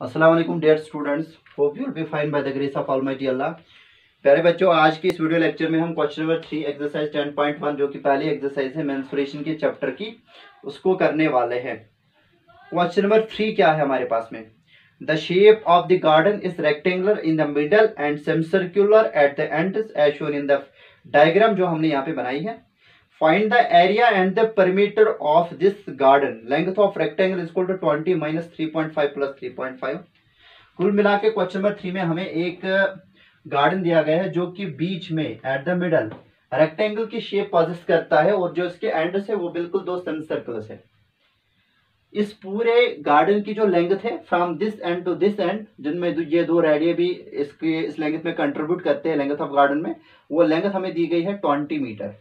वालेकुम dear students hope you be fine by the grace of almighty Allah प्यारे बच्चों, आज की इस वीडियो लेक्चर में हम question number three exercise ten point one जो कि पहली एक्सरसाइज है मेंस्ट्रुएशन के चैप्टर की, उसको करने वाले हैं। क्वेश्चन नंबर थ्री क्या है हमारे पास में? The shape of the garden is rectangular in the middle and semi circular at the end as shown in the diagram जो हमने यहाँ पे बनाई है। Find the area and the perimeter of this garden length of rectangle equal to twenty minus three point five plus three point five कुल मिला के question number three में हमें एक गार्डन दिया गया है जो कि बीच में एट द मिडल रेक्टेंगल की शेप पॉजिस करता है और जो इसके एंड से वो बिल्कुल दो सेमी सर्कल्स है. इस पूरे गार्डन की जो लेंथ है from this end to this end जिनमें ये दो रेडियो भी इसके, इस लेंथ में कंट्रीब्यूट करते हैं लेंथ ऑफ़ गार्डन में, वो लेंथ हमें दी गई है ट्वेंटी मीटर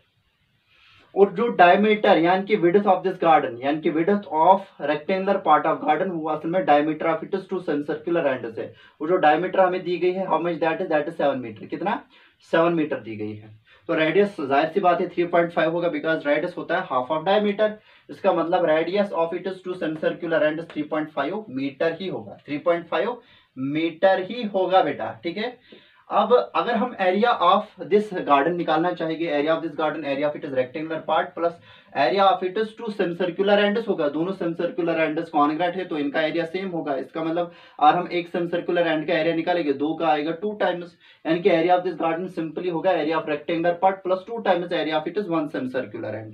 और जो डायमीटर यानी कि विड्थ ऑफ़ दिस गार्डन यानी कि width of rectangular part of garden वो असल में diameter of it is two circular end से। वो जो डायमीटर हमें दी गई है how much that is that is seven metre कितना? सेवन मीटर दी गई है। तो रेडियस ज़ाहिर सी बात है थ्री पॉइंट फाइव होगा बिकॉज़ रेडियस होता है हाफ़ ऑफ़ डायमीटर इसका मतलब radius of it is two circular end three point five metre ही होगा। थ्री पॉइंट फाइव मीटर ही होगा बेटा, ठीक है? अब अगर हम एरिया ऑफ़ दिस गार्डन निकालना चाहेंगे area of this garden area of it is rectangular part plus area of it is two semi circular ends होगा। दोनों सेम सर्कुलर एंडस कॉन्ग्रेट है तो इनका एरिया सेम होगा। इसका मतलब और हम एक सेम सर्कुलर एंड का एरिया निकालेंगे। दो का आएगा टू टाइम्स यानी कि area of this garden simply होगा। Area of rectangular part plus two times area of it is one semi circular end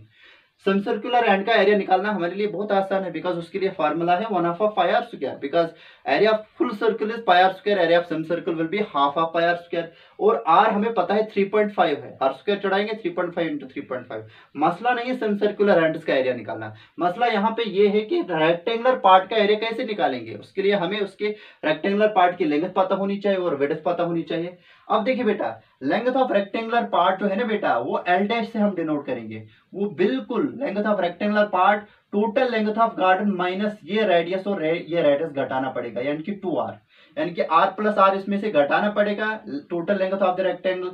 circular end का एरिया निकालना हमारे लिए बहुत आसान है बिकॉज़ उसके लिए फार्मूला है one of pi r square because area of full circle is pi r square area of semi circle will be half of pi r square और आर हमें पता है 3.5 है। आर स्क्वायर चढ़ाएँगे 3.5 point five into three point five मसला नहीं है semi circular end का एरिया निकालना। मसला यहाँ पे ये है कि रेक्टेंगुलर पार्ट का एरिया कैसे निकालेंगे? उसके लिए हमें उसके रेक्टेंगुलर पार्ट की लेंथ पता होनी चाहिए और वेडथ पता होनी चाहिए। अब देखिए बेटा लेंथ ऑफ़ रेक्टेंगुलर पार्ट जो है ना बेटा, वो एल डैश से हम डिनोट करेंगे। वो बिल्कुल length of rectangular part total length of garden minus ये रेडियस और ये रेडियस घटाना पड़ेगा, यानी कि टू आर यानी कि आर प्लस आर इसमें से घटाना पड़ेगा total length of the rectangle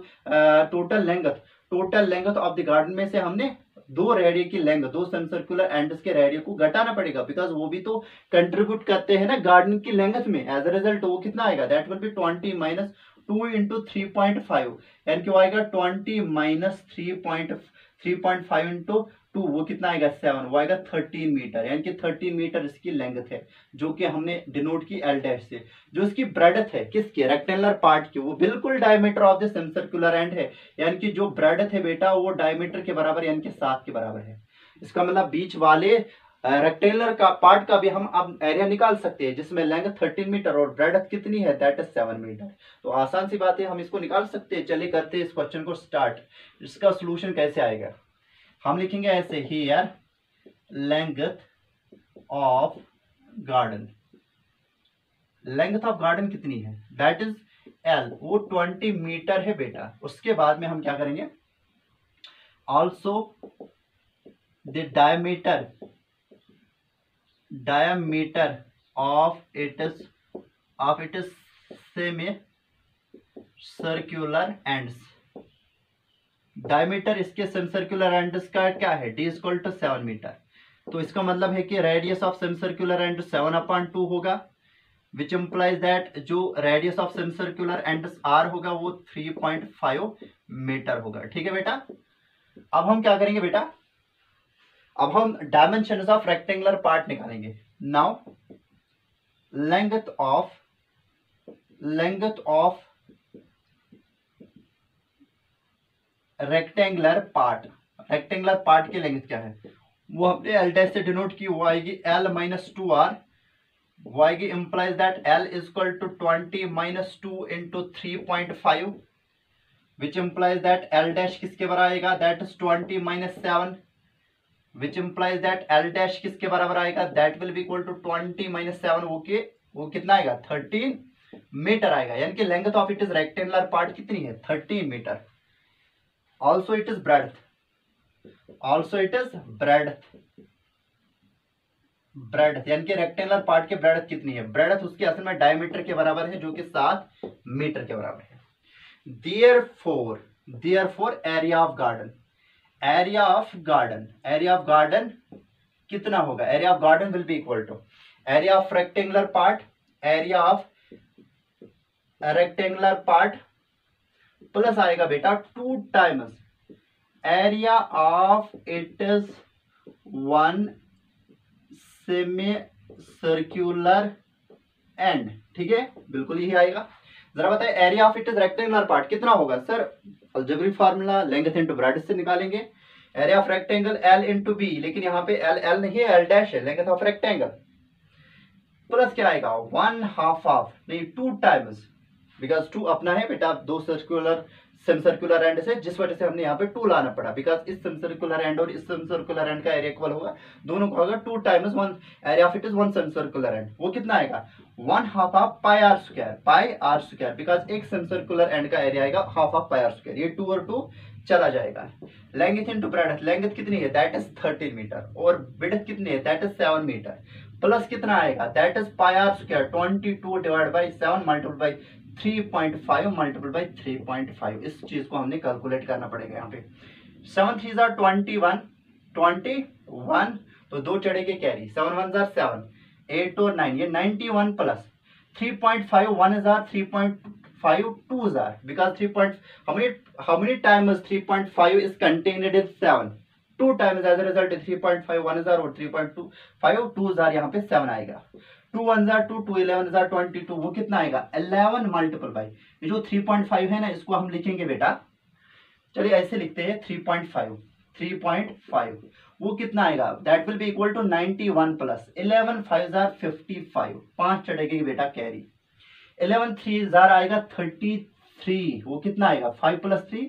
total length total length of the garden में से हमने दो रेडियो की लेंथ दो सेम सर्कुलर एंड के रेडियो को घटाना पड़ेगा बिकॉज़ वो भी तो कंट्रीब्यूट करते हैं ना गार्डन की लेंथ में। एज अ रिज़ल्ट वो कितना आएगा? That will be twenty minus two into three point five यानी कि आएगा twenty minus three point three point five into two वो कितना आएगा सेवन वो आएगा थर्टीन मीटर यानी कि थर्टीन मीटर इसकी लेंथ है, जो कि हमने डिनोट की एल डैश से। जो इसकी ब्रेडथ है, किसकी रेक्टेंगुलर पार्ट की, वो बिल्कुल diameter of the semi circular end है, यानी कि जो ब्रेडथ है बेटा, वो डायमीटर के बराबर, यानी कि सात के बराबर है। इसका मतलब बीच वाले रेक्टेंगुलर का पार्ट का भी हम अब एरिया निकाल सकते हैं, जिसमें लेंथ थर्टीन मीटर और ब्रेडथ कितनी है दैट इज़ सेवन मीटर तो आसान सी बात है, हम इसको निकाल सकते हैं। चलिए करते हैं इस क्वेश्चन को स्टार्ट इसका सोल्यूशन कैसे आएगा? हम लिखेंगे ऐसे ही यार length of garden length of garden कितनी है? दैट इज़ एल वो ट्वेंटी मीटर है बेटा। उसके बाद में हम क्या करेंगे? Also the diameter diameter of it is of it is semi circular ends diameter इसके सेम सर्कुलर एंड का क्या है? D equal to seven metre तो इसका मतलब है कि radius of semi circular end seven upon two होगा विच इम्प्लाइज दैट जो radius of semi circular end r होगा, वो थ्री पॉइंट फाइव मीटर होगा। ठीक है बेटा? अब हम क्या करेंगे बेटा? अब हम डायमेंशन ऑफ़ रेक्टेंगुलर पार्ट निकालेंगे। Now length of length of rectangular part rectangular part की लेंथ क्या है? वो हमने एल डैश से डिनोट की, वो आएगी एल माइनस टू आर वो आएगी implies that L is equal to twenty minus two into three point five which implies that L dash किसके बराबर आएगा? That is twenty minus seven which implies that L dash किसके बराबर आएगा? That will be equal to twenty minus seven वो के वो कितना आएगा? थर्टीन मीटर आएगा। यानी कि length of it is rectangular part कितनी है? Thirteen metre also it is breadth also it is breadth breadth यानी कि रेक्टेंगुलर पार्ट के ब्रेड कितनी है? ब्रेडथ उसके असल में डायमीटर के बराबर है, जो कि सात मीटर के बराबर है। Therefore therefore area of garden area of garden area of garden कितना होगा? Area of garden will be equal to area of rectangular part area of rectangular part plus आएगा बेटा two times area of it is one semi circular end ठीक है? बिल्कुल यही आएगा। जरा बताए area of it is rectangular part कितना होगा? Sir algebraic formula length into breadth से निकालेंगे। Area of rectangle L into B लेकिन यहाँ पे एल एल नहीं है एल डैश है लेंथ ऑफ़ रेक्टेंगल प्लस क्या आएगा? वन हाफ़ ऑफ़ नहीं टू टाइम्स बिकॉज़ टू अपना है बेटा, दो सर्कुलर सेम सर्कुलर एंड से, जिस वजह से हमने यहाँ पे टू लाना पड़ा। बिकॉज़ इस सेम सर्कुलर एंड और इस सेम सर्कुलर एंड का एरिया इक्वल होगा। दोनों का होगा two times one area of it is one semi circular end वो कितना आएगा? One half of pi r square pi r square because एक सेम सर्कुलर एंड का एरिया आएगा half of pi r square ये टू और two चला जाएगा। लेंथ इंटू ब्रेड लेंथ कितनी है? दैट इज़ थर्टीन मीटर और बिडथ कितनी है? That is seven metre plus कितना आएगा? That is pi r square twenty two divide by seven multiple by three point five multiple by three point five इस चीज़ को हमने कैलकुलेट करना पड़ेगा यहाँ पे। सेवन थ्री जार ट्वेंटी वन ट्वेंटी वन तो दो चढ़े के कैरी सेवन वन जार सेवन एट और नाइन ये ninety one plus three point five one हज़ार थ्री पॉइंट फाइव टू हज़ार because three point how many how many times 3.5 is contained in 7 two times as a result 3.5 1 हज़ार और 3.2 5 2 हज़ार यहाँ पे 7 आएगा। टू वन हज़ार टू टू इलेवन हज़ार ट्वेंटी टू, वो कितना आएगा? Eleven multiple by. ये जो थ्री पॉइंट फाइव है ना, इसको हम लिखेंगे बेटा। चलिए ऐसे लिखते हैं, three point five, three point five. वो कितना आएगा? That will be equal to ninety one plus eleven five हज़ार फिफ्टी फाइव। पाँच चढ़ेगी बेटा कैरी इलेवन थ्री हज़ार आएगा थर्टी थ्री। वो कितना आएगा? Five plus three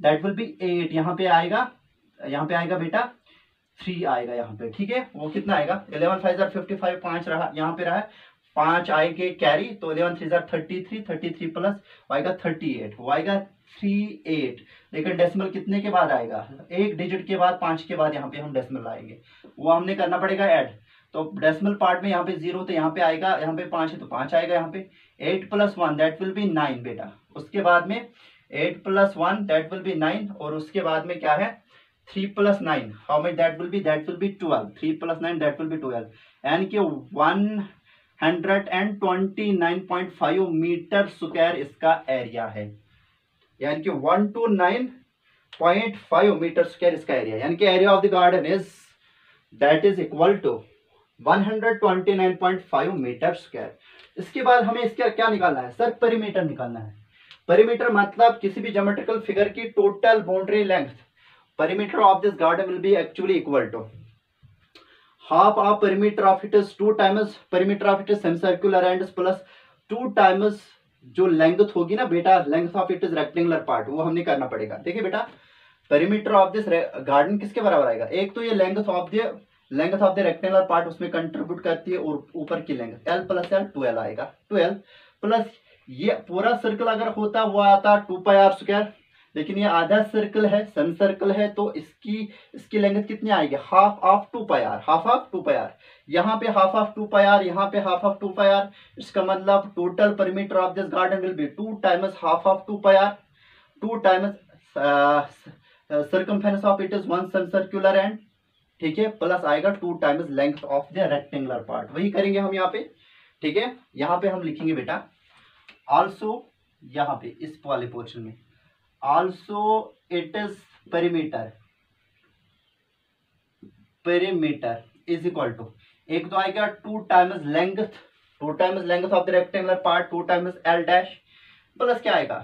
that will be eight यहाँ पे आएगा, यहाँ पे आएगा बेटा थ्री आएगा यहाँ पे, ठीक है? वो कितना आएगा? इलेवन फाइव हज़ार फिफ्टी फाइव पाँच रहा, यहाँ पे रहा है। पाँच आएँगे कैरी तो इलेवन थ्री हज़ार thirty three thirty three plus आएगा थर्टी एट वो आएगा थ्री एट लेकिन डेसिमल कितने के बाद आएगा? एक डिजिट के बाद, पाँच के बाद यहाँ पे हम डेसिमल लाएँगे। वो हमने करना पड़ेगा ऐड तो डेसिमल पार्ट में यहाँ पे ज़ीरो तो यहाँ पे आएगा, यहाँ पे पाँच है तो पाँच आएगा यहाँ पे। Eight plus one that will be nine बेटा। उसके बाद में eight plus one that will be nine और उसके बाद में क्या है? Three plus nine how much that will be that will be twelve three plus nine that will be twelve यानी कि one hundred and twenty nine point five metre square इसका area है. यानी कि one two nine point five metre square इसका area यानी कि area of the garden is that is equal to one hundred twenty nine point five metre square इसके बाद हमें इसका क्या निकालना है? सर परिमीटर निकालना है. परिमीटर मतलब किसी भी जोमेट्रिकल फिगर की total boundary length perimeter of this garden will be actually equal to half of perimeter of it is 2 times, perimeter of it is semicircular and plus 2 times जो लेंथ होगी ना बेटा length of it is rectangular part वो हमने करना पड़ेगा। देखिए बेटा पेरीमीटर ऑफ़ दिस गार्डन किसके बराबर आएगा? एक तो ये length of the length of the rectangular part उसमें कंट्रीब्यूट करती है और ऊपर की length L plus L twelve आएगा। ट्वेल्व प्लस ये पूरा सर्कल अगर होता, वो आता टू पाई आर स्क्वायर लेकिन ये आधा सर्कल है सन सर्कल है तो इसकी इसकी लेंथ कितनी आएगी? Half of two pi r half of two pi r यहाँ पे half of two pi r यहाँ पे half of two pi r इसका मतलब total perimeter of this garden will be two times half of two pi r two times circumference of it is one semicircular end ठीक है plus आएगा two times length of the rectangular part वही करेंगे हम यहाँ पे, ठीक है? यहाँ पे हम लिखेंगे बेटा ऑल्सो यहाँ पे, इस वाले पोर्शन में। Also is perimeter. Perimeter is equal to. एक तो आएगा two times length two times length of the rectangular part two times L dash plus क्या आएगा?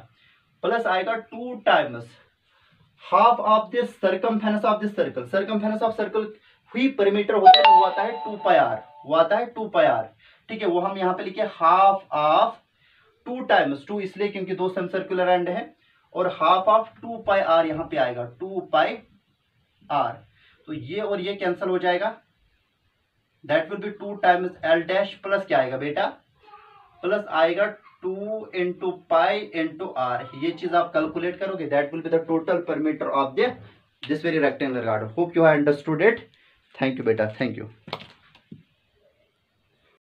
प्लस आएगा two times half of this circumference of this circle circumference of circle हुई perimeter होता है, वो आता है टू पाई आर वो आता है टू पाई आर ठीक है, वो हम यहाँ पे लिखे half of two times two इसलिए क्योंकि दो सेम सर्कुलर एंड है। और half of two pi r यहाँ पे आएगा टू पाई आर तो ये और ये कैंसिल हो जाएगा। That will be two times L dash plus क्या आएगा बेटा? प्लस आएगा two into pi into r ये चीज़ आप कैलकुलेट करोगे that will be the total perimeter of this very rectangular garden hope you have understood it thank you बेटा thank you